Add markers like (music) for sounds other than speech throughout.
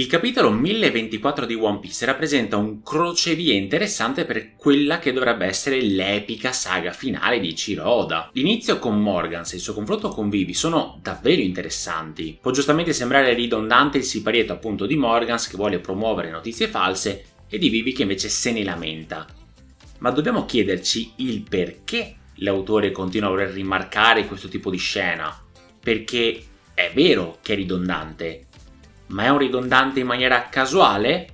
Il capitolo 1024 di One Piece rappresenta un crocevia interessante per quella che dovrebbe essere l'epica saga finale di Oda. L'inizio con Morgans e il suo confronto con Vivi sono davvero interessanti. Può giustamente sembrare ridondante il siparietto appunto di Morgans che vuole promuovere notizie false e di Vivi che invece se ne lamenta. Ma dobbiamo chiederci il perché l'autore continua a voler rimarcare questo tipo di scena. Perché è vero che è ridondante, ma è un ridondante in maniera casuale?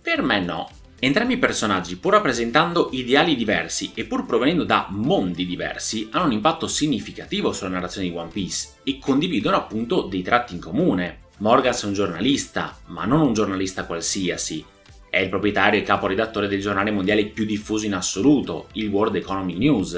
Per me no. Entrambi i personaggi, pur rappresentando ideali diversi e pur provenendo da mondi diversi, hanno un impatto significativo sulla narrazione di One Piece e condividono appunto dei tratti in comune. Morgas è un giornalista, ma non un giornalista qualsiasi. È il proprietario e caporedattore del giornale mondiale più diffuso in assoluto, il World Economy News,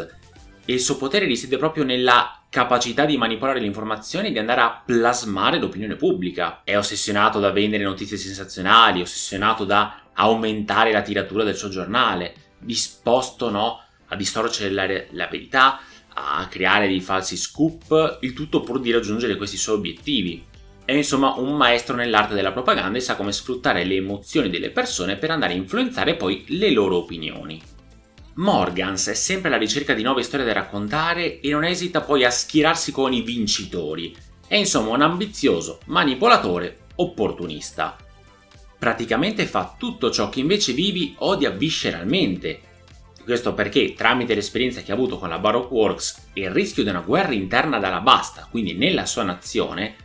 e il suo potere risiede proprio nella capacità di manipolare le informazioni e di andare a plasmare l'opinione pubblica. È ossessionato da vendere notizie sensazionali, ossessionato da aumentare la tiratura del suo giornale, disposto no, a distorcere la, la verità, a creare dei falsi scoop, il tutto pur di raggiungere questi suoi obiettivi. È insomma un maestro nell'arte della propaganda e sa come sfruttare le emozioni delle persone per andare a influenzare poi le loro opinioni. Morgans è sempre alla ricerca di nuove storie da raccontare e non esita poi a schierarsi con i vincitori. È insomma un ambizioso manipolatore opportunista. Praticamente fa tutto ciò che invece Vivi odia visceralmente. Questo perché, tramite l'esperienza che ha avuto con la Baroque Works e il rischio di una guerra interna dalla basta, quindi nella sua nazione,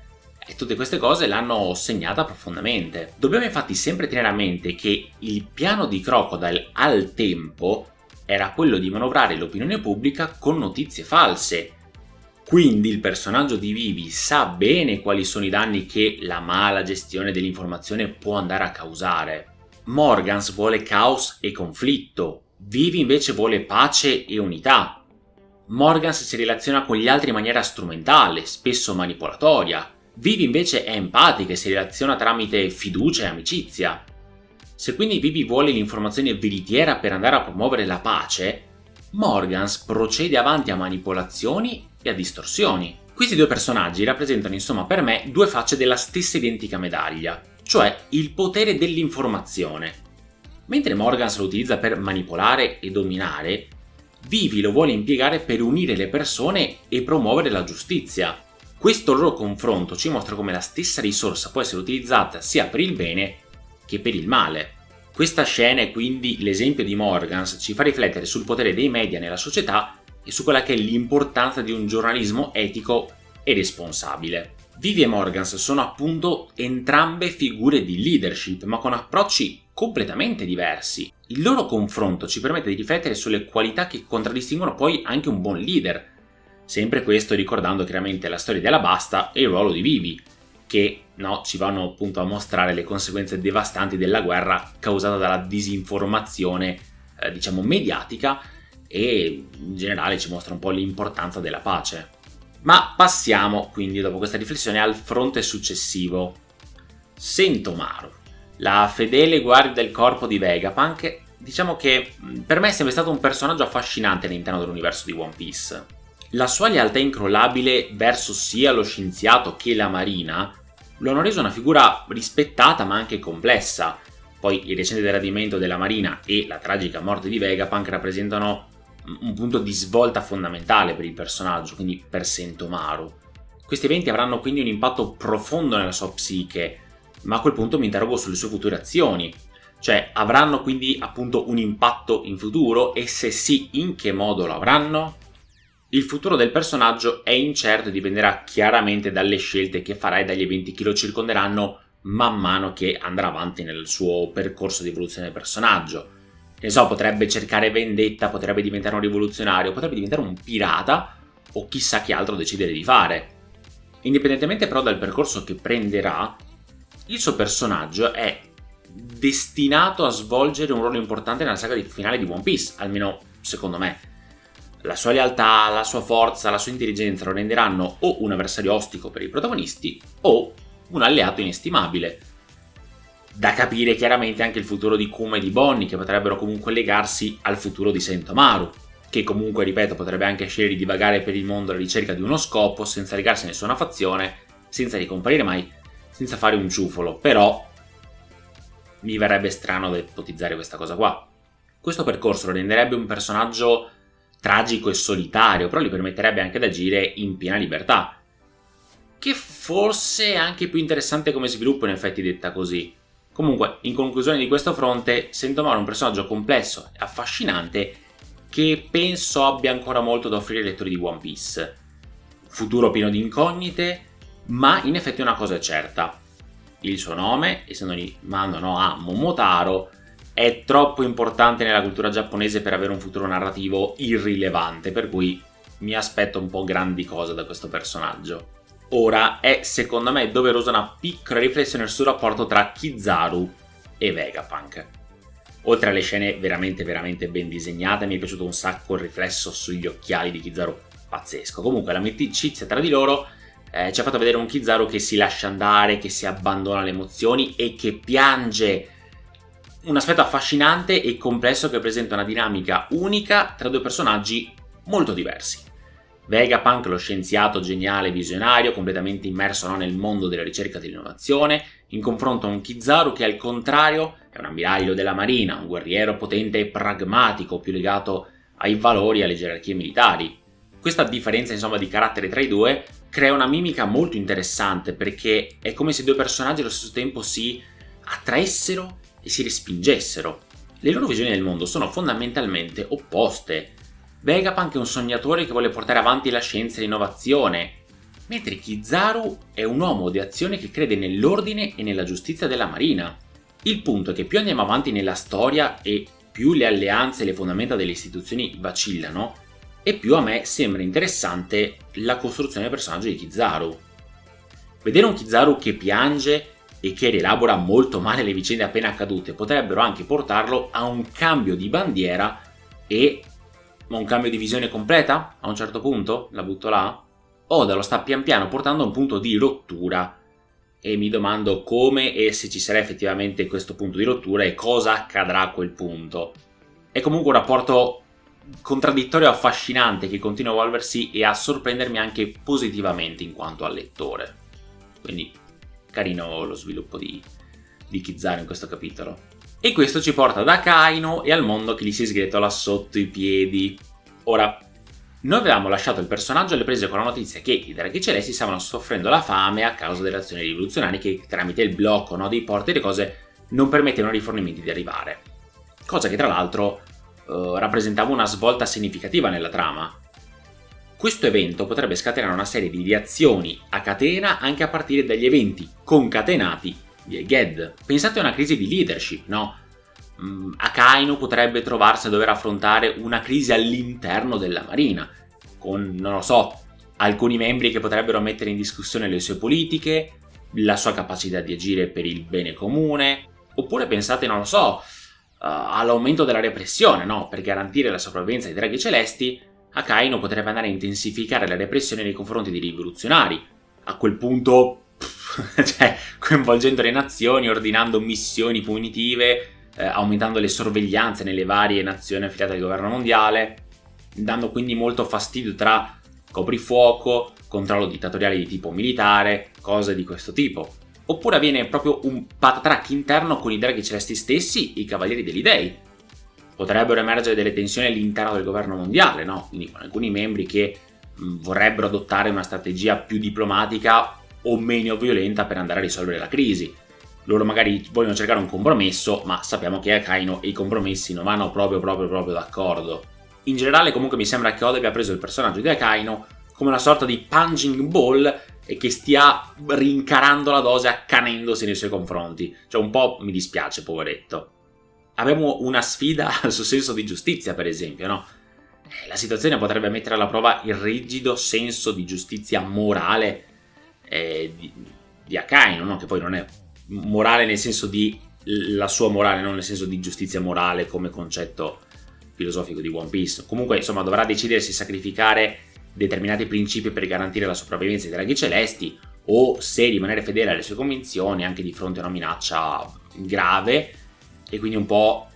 e tutte queste cose l'hanno segnata profondamente. Dobbiamo infatti sempre tenere a mente che il piano di Crocodile al tempo era quello di manovrare l'opinione pubblica con notizie false. Quindi il personaggio di Vivi sa bene quali sono i danni che la mala gestione dell'informazione può andare a causare. Morgans vuole caos e conflitto, Vivi invece vuole pace e unità. Morgans si relaziona con gli altri in maniera strumentale, spesso manipolatoria. Vivi invece è empatica e si relaziona tramite fiducia e amicizia. Se quindi Vivi vuole l'informazione veritiera per andare a promuovere la pace, Morgans procede avanti a manipolazioni e a distorsioni. Questi due personaggi rappresentano insomma per me due facce della stessa identica medaglia, cioè il potere dell'informazione. Mentre Morgans lo utilizza per manipolare e dominare, Vivi lo vuole impiegare per unire le persone e promuovere la giustizia. Questo loro confronto ci mostra come la stessa risorsa può essere utilizzata sia per il bene che per il male. Questa scena e quindi l'esempio di Morgans ci fa riflettere sul potere dei media nella società e su quella che è l'importanza di un giornalismo etico e responsabile. Vivi e Morgans sono appunto entrambe figure di leadership, ma con approcci completamente diversi. Il loro confronto ci permette di riflettere sulle qualità che contraddistinguono poi anche un buon leader. Sempre questo ricordando chiaramente la storia della Basta e il ruolo di Vivi, che no, ci vanno appunto a mostrare le conseguenze devastanti della guerra causata dalla disinformazione, eh, diciamo, mediatica e in generale ci mostra un po' l'importanza della pace. Ma passiamo quindi dopo questa riflessione al fronte successivo. Sentomaru, la fedele guardia del corpo di Vegapunk, diciamo che per me è sempre stato un personaggio affascinante all'interno dell'universo di One Piece. La sua lealtà incrollabile verso sia lo scienziato che la marina lo hanno reso una figura rispettata ma anche complessa. Poi il recente deradimento della marina e la tragica morte di Vegapunk rappresentano un punto di svolta fondamentale per il personaggio, quindi per Sentomaru. Questi eventi avranno quindi un impatto profondo nella sua psiche, ma a quel punto mi interrogo sulle sue future azioni. Cioè, avranno quindi appunto un impatto in futuro e se sì, in che modo lo avranno? Il futuro del personaggio è incerto e dipenderà chiaramente dalle scelte che farà e dagli eventi che lo circonderanno man mano che andrà avanti nel suo percorso di evoluzione del personaggio. Ne so, potrebbe cercare vendetta, potrebbe diventare un rivoluzionario, potrebbe diventare un pirata o chissà che altro decidere di fare. Indipendentemente però dal percorso che prenderà, il suo personaggio è destinato a svolgere un ruolo importante nella saga di finale di One Piece, almeno secondo me la sua lealtà, la sua forza, la sua intelligenza lo renderanno o un avversario ostico per i protagonisti o un alleato inestimabile. Da capire chiaramente anche il futuro di Kuma e di Bonnie, che potrebbero comunque legarsi al futuro di Sentomaru, che comunque, ripeto, potrebbe anche scegliere di divagare per il mondo alla ricerca di uno scopo, senza legarsi a nessuna fazione, senza ricomparire mai, senza fare un ciufolo, però mi verrebbe strano da ipotizzare questa cosa qua. Questo percorso lo renderebbe un personaggio tragico e solitario, però gli permetterebbe anche di agire in piena libertà. Che forse è anche più interessante come sviluppo, in effetti detta così. Comunque, in conclusione di questo fronte, Sentomaro è un personaggio complesso e affascinante che penso abbia ancora molto da offrire ai lettori di One Piece. Futuro pieno di incognite, ma in effetti una cosa è certa. Il suo nome, essendo rimandano a Momotaro, è troppo importante nella cultura giapponese per avere un futuro narrativo irrilevante, per cui mi aspetto un po' grandi cose da questo personaggio. Ora è secondo me doverosa una piccola riflessione sul rapporto tra Kizaru e Vegapunk. Oltre alle scene veramente veramente ben disegnate, mi è piaciuto un sacco il riflesso sugli occhiali di Kizaru, pazzesco. Comunque l'amicizia tra di loro eh, ci ha fatto vedere un Kizaru che si lascia andare, che si abbandona alle emozioni e che piange un aspetto affascinante e complesso che presenta una dinamica unica tra due personaggi molto diversi. Vegapunk, lo scienziato geniale visionario, completamente immerso no, nel mondo della ricerca e dell'innovazione, in confronto a un Kizaru che al contrario è un ammiraglio della marina, un guerriero potente e pragmatico, più legato ai valori e alle gerarchie militari. Questa differenza insomma di carattere tra i due crea una mimica molto interessante perché è come se i due personaggi allo stesso tempo si attraessero e si respingessero. Le loro visioni del mondo sono fondamentalmente opposte. Vegapunk è un sognatore che vuole portare avanti la scienza e l'innovazione, mentre Kizaru è un uomo di azione che crede nell'ordine e nella giustizia della marina. Il punto è che più andiamo avanti nella storia e più le alleanze e le fondamenta delle istituzioni vacillano, e più a me sembra interessante la costruzione del personaggio di Kizaru. Vedere un Kizaru che piange e che rielabora molto male le vicende appena accadute potrebbero anche portarlo a un cambio di bandiera e un cambio di visione completa a un certo punto? La butto là? Oda lo sta pian piano portando a un punto di rottura e mi domando come e se ci sarà effettivamente questo punto di rottura e cosa accadrà a quel punto. È comunque un rapporto contraddittorio affascinante che continua a evolversi e a sorprendermi anche positivamente in quanto al lettore. Quindi carino lo sviluppo di, di Kizaru in questo capitolo. E questo ci porta da Kaino e al mondo che gli si sgretola sotto i piedi. Ora, noi avevamo lasciato il personaggio alle prese con la notizia che i draghi celesti stavano soffrendo la fame a causa delle azioni rivoluzionarie che tramite il blocco no, dei porti e le cose non permettevano ai rifornimenti di arrivare. Cosa che tra l'altro eh, rappresentava una svolta significativa nella trama, questo evento potrebbe scatenare una serie di reazioni a catena anche a partire dagli eventi concatenati di Eged. Pensate a una crisi di leadership, no? Mm, Akainu potrebbe trovarsi a dover affrontare una crisi all'interno della marina, con, non lo so, alcuni membri che potrebbero mettere in discussione le sue politiche, la sua capacità di agire per il bene comune, oppure pensate, non lo so, uh, all'aumento della repressione, no? Per garantire la sopravvivenza dei draghi celesti, Akaino potrebbe andare a intensificare la repressione nei confronti dei rivoluzionari. A quel punto, (laughs) cioè, coinvolgendo le nazioni, ordinando missioni punitive, eh, aumentando le sorveglianze nelle varie nazioni affiliate al governo mondiale, dando quindi molto fastidio tra coprifuoco, controllo dittatoriale di tipo militare, cose di questo tipo. Oppure avviene proprio un patatrack interno con i draghi celesti stessi, i cavalieri degli dei, potrebbero emergere delle tensioni all'interno del governo mondiale, no? quindi con alcuni membri che vorrebbero adottare una strategia più diplomatica o meno violenta per andare a risolvere la crisi. Loro magari vogliono cercare un compromesso, ma sappiamo che a Kaino i compromessi non vanno proprio proprio proprio d'accordo. In generale comunque mi sembra che Oda abbia preso il personaggio di Akaino come una sorta di punching ball e che stia rincarando la dose accanendosi nei suoi confronti. Cioè un po' mi dispiace, poveretto abbiamo una sfida (laughs) al suo senso di giustizia, per esempio, no? Eh, la situazione potrebbe mettere alla prova il rigido senso di giustizia morale eh, di, di Akainu, no? che poi non è morale nel senso di la sua morale, non nel senso di giustizia morale come concetto filosofico di One Piece. Comunque, insomma, dovrà decidere se sacrificare determinati principi per garantire la sopravvivenza dei draghi celesti o se rimanere fedele alle sue convinzioni anche di fronte a una minaccia grave e quindi un po'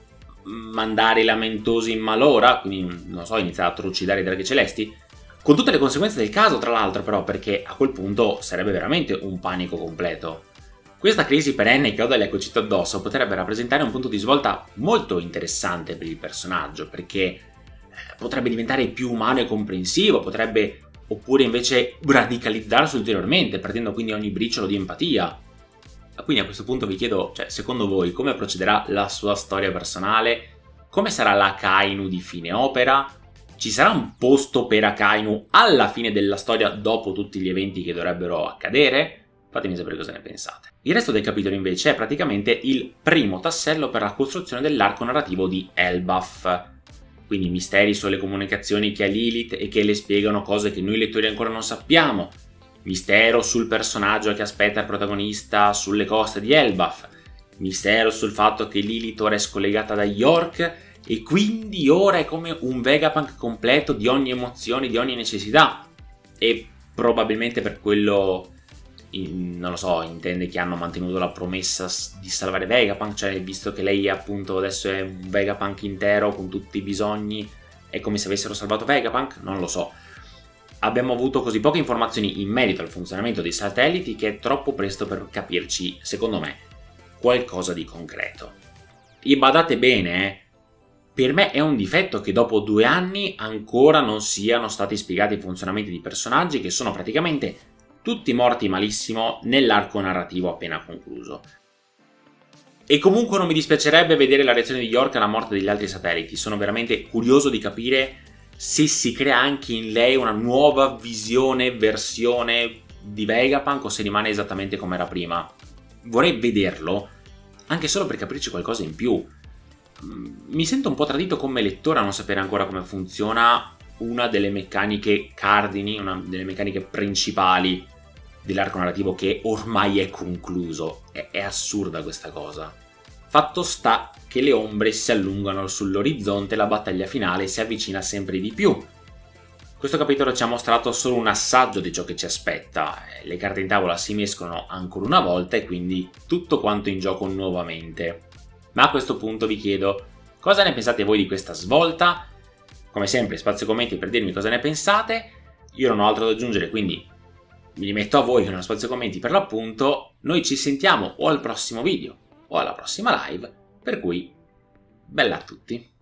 mandare i lamentosi in malora, quindi non so, iniziare a trucidare i draghi celesti, con tutte le conseguenze del caso tra l'altro però, perché a quel punto sarebbe veramente un panico completo. Questa crisi perenne che le ha cucito addosso potrebbe rappresentare un punto di svolta molto interessante per il personaggio, perché eh, potrebbe diventare più umano e comprensivo, potrebbe oppure invece radicalizzarsi ulteriormente, perdendo quindi ogni briciolo di empatia. Quindi a questo punto vi chiedo, cioè, secondo voi, come procederà la sua storia personale? Come sarà la Kainu di fine opera? Ci sarà un posto per Akainu alla fine della storia dopo tutti gli eventi che dovrebbero accadere? Fatemi sapere cosa ne pensate. Il resto del capitolo invece è praticamente il primo tassello per la costruzione dell'arco narrativo di Elbaf, quindi misteri sulle comunicazioni che ha Lilith e che le spiegano cose che noi lettori ancora non sappiamo, mistero sul personaggio che aspetta il protagonista sulle coste di Elbaf, mistero sul fatto che Lilith ora è scollegata da York e quindi ora è come un Vegapunk completo di ogni emozione, di ogni necessità e probabilmente per quello non lo so, intende che hanno mantenuto la promessa di salvare Vegapunk, cioè visto che lei appunto adesso è un Vegapunk intero con tutti i bisogni, è come se avessero salvato Vegapunk? Non lo so. Abbiamo avuto così poche informazioni in merito al funzionamento dei satelliti che è troppo presto per capirci, secondo me, qualcosa di concreto. E badate bene, eh, per me è un difetto che dopo due anni ancora non siano stati spiegati i funzionamenti di personaggi che sono praticamente tutti morti malissimo nell'arco narrativo appena concluso. E comunque non mi dispiacerebbe vedere la reazione di York alla morte degli altri satelliti, sono veramente curioso di capire se si crea anche in lei una nuova visione, versione di Vegapunk o se rimane esattamente come era prima. Vorrei vederlo, anche solo per capirci qualcosa in più. Mm, mi sento un po' tradito come lettore a non sapere ancora come funziona una delle meccaniche cardini, una delle meccaniche principali dell'arco narrativo che ormai è concluso. È, è assurda questa cosa. Fatto sta che le ombre si allungano sull'orizzonte e la battaglia finale si avvicina sempre di più. Questo capitolo ci ha mostrato solo un assaggio di ciò che ci aspetta, le carte in tavola si mescono ancora una volta e quindi tutto quanto in gioco nuovamente. Ma a questo punto vi chiedo, cosa ne pensate voi di questa svolta? Come sempre spazio commenti per dirmi cosa ne pensate, io non ho altro da aggiungere quindi mi rimetto a voi con uno spazio commenti per l'appunto, noi ci sentiamo o al prossimo video o alla prossima live, per cui bella a tutti!